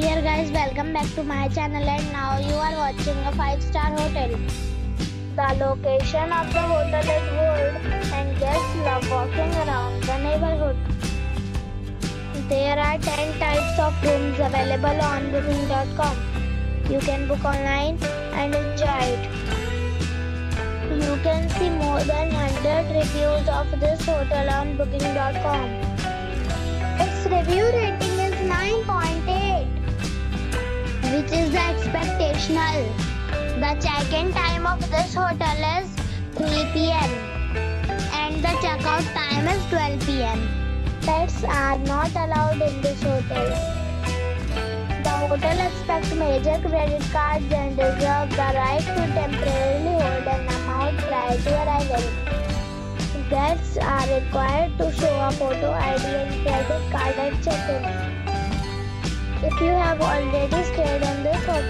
Dear guys, welcome back to my channel and now you are watching a 5 star hotel. The location of the hotel is good and guests love walking around the neighborhood. There are 10 types of rooms available on booking.com. You can book online and enjoy it. You can see more than 100 reviews of this hotel on booking.com. Its review rating is 9.8, expectational. The check-in time of this hotel is 3 p.m. and the check-out time is 12 p.m. Pets are not allowed in this hotel. The hotel accepts major credit cards and reserves the right to temporarily hold an amount prior to arrival. Guests are required to show a photo ID and credit card at check-in. If you have already stayed in this hotel,